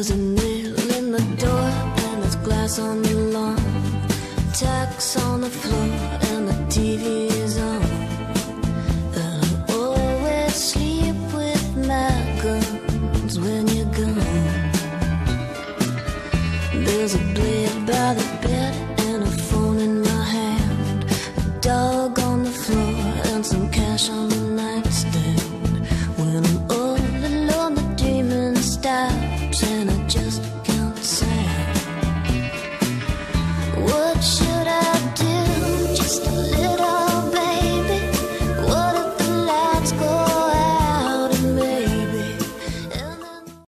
There's a nail in the door and there's glass on the lawn. Tacks on the floor and the TV is on. I always sleep with my guns when you're gone. There's a blade by the bed and a phone in my hand. A dog on the floor and some cash on the nightstand. When I'm all alone, the demons die.